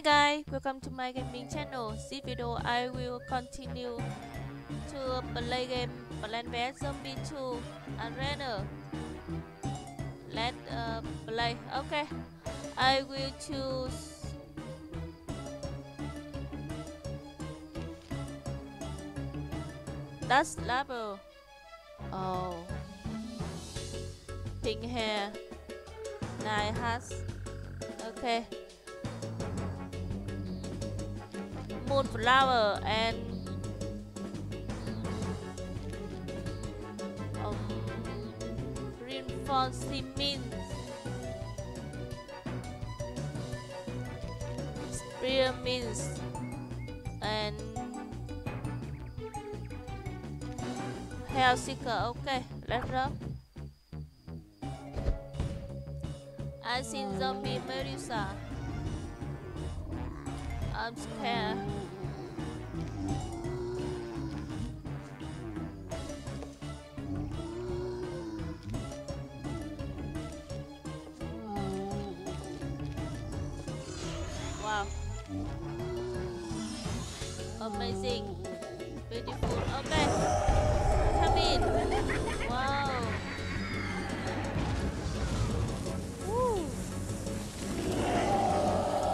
Hi guys, welcome to my gaming channel. This video I will continue to play game Plant vs Zombie 2 Arena. Let's uh, play. Okay, I will choose. That's level. Oh, pink hair. Nine has. Okay. Moonflower and um, reinforcement spearmint and hair seeker. Okay let's go. I seen zombie Medusa. I'm scared Amazing. Beautiful. Okay. Come in. Wow. Woo.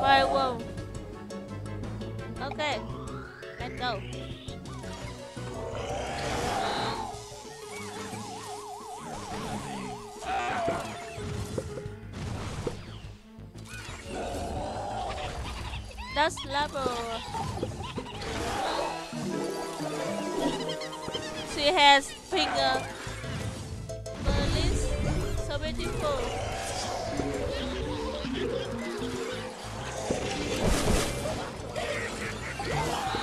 Firewall. Okay. Let's go. That's level. She has finger. Merlin's so beautiful.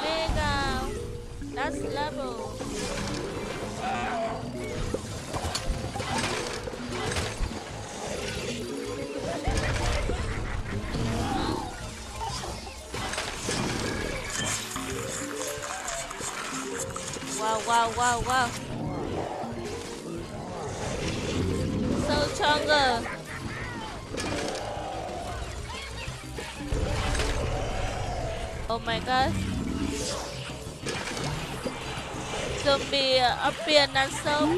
Mega. That's level. Wow, wow, wow. So stronger. Oh my god. Zombie uh, appear non-stop.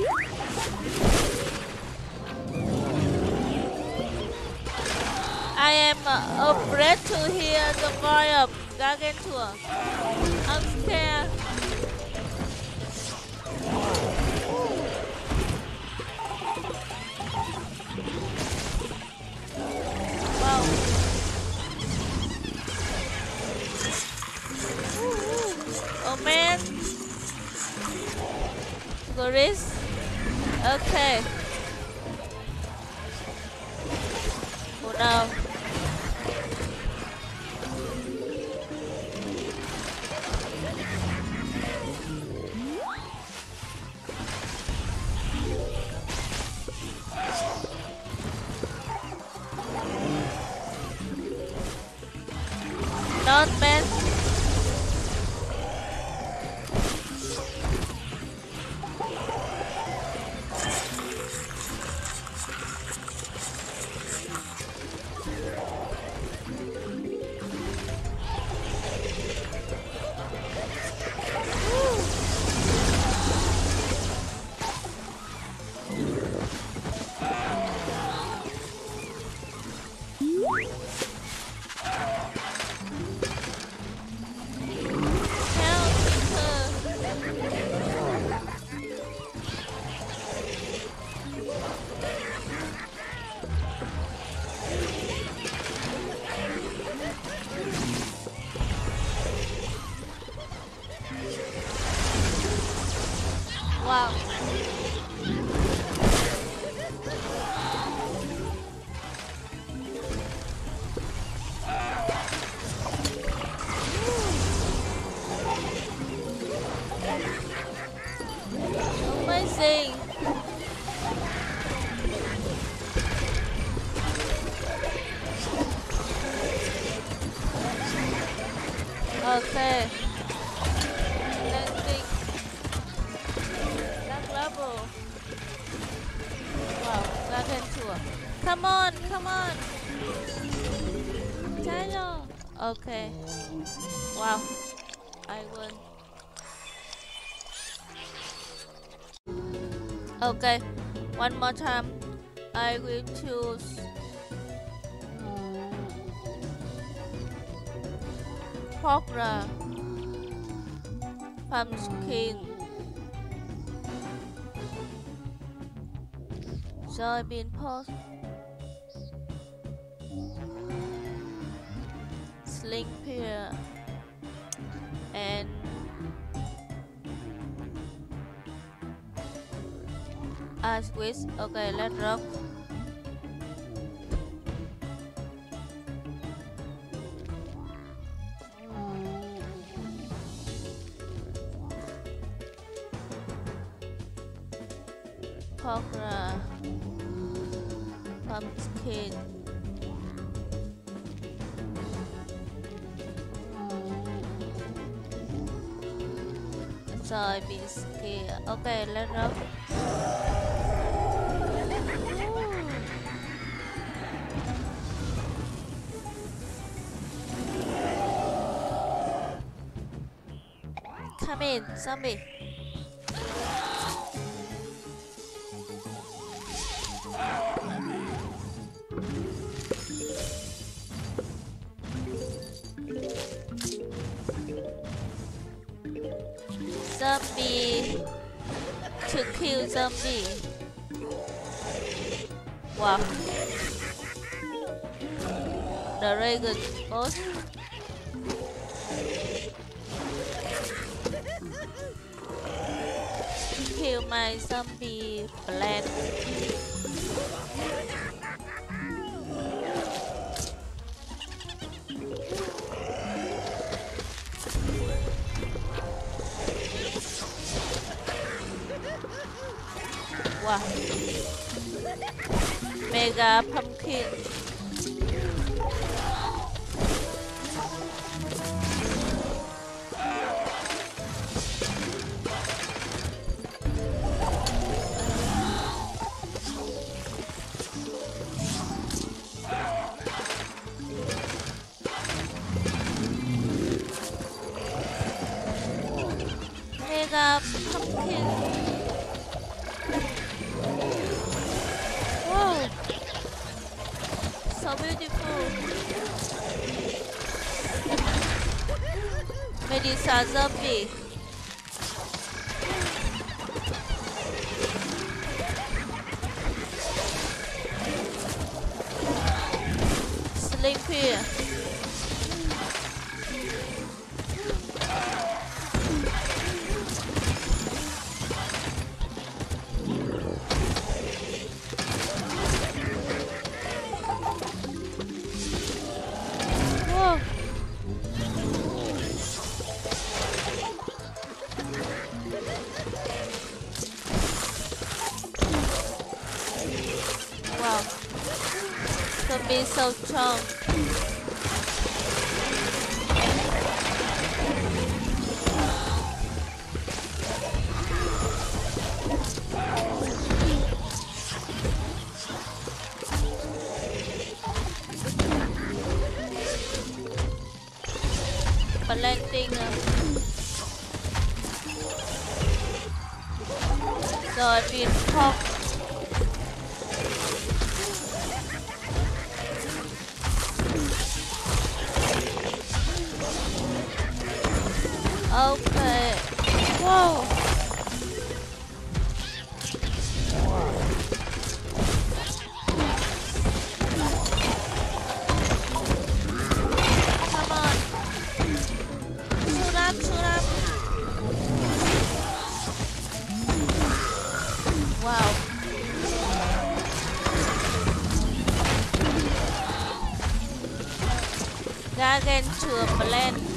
I am uh, afraid to hear the voice of Gargantua. Okay. Oh no. Not bad. Okay. Landing. That level. Wow, Gargantua. Come on, come on. Tayo. Okay. Wow. I won. Okay. One more time. I will choose Pokra Pumpkin Soybean post. Sling pear and Iceweed okay let's rock Pumpkin Soybean skin okay let's rock Come in, zombie. Zombie to kill zombie. Wow. The dragon boss. Kill my zombie plant. Wow. Mega pumpkin. Mega pumpkin. So beautiful. Medusa Zombie so strong. Planting uh, soybean pork. Okay. Whoa. Come on. Shoot up,